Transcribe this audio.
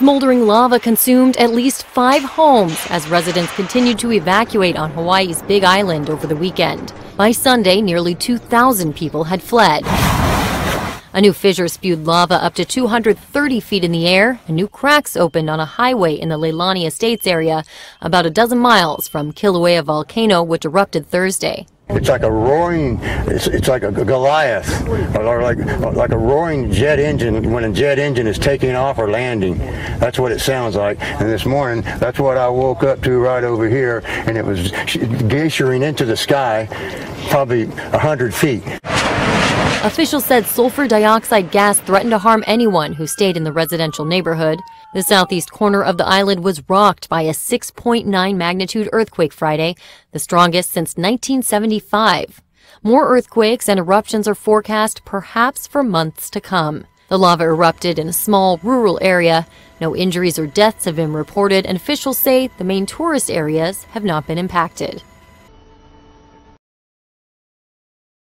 Smoldering lava consumed at least five homes as residents continued to evacuate on Hawaii's Big Island over the weekend. By Sunday, nearly 2,000 people had fled. A new fissure spewed lava up to 230 feet in the air, and new cracks opened on a highway in the Leilani Estates area, about a dozen miles from Kilauea volcano, which erupted Thursday. It's like a roaring, it's, it's like a Goliath, or like like a roaring jet engine when a jet engine is taking off or landing. That's what it sounds like. And this morning, that's what I woke up to right over here, and it was glaciering into the sky, probably a hundred feet. Officials said sulfur dioxide gas threatened to harm anyone who stayed in the residential neighborhood. The southeast corner of the island was rocked by a 6.9 magnitude earthquake Friday, the strongest since 1975. More earthquakes and eruptions are forecast perhaps for months to come. The lava erupted in a small rural area. No injuries or deaths have been reported, and officials say the main tourist areas have not been impacted.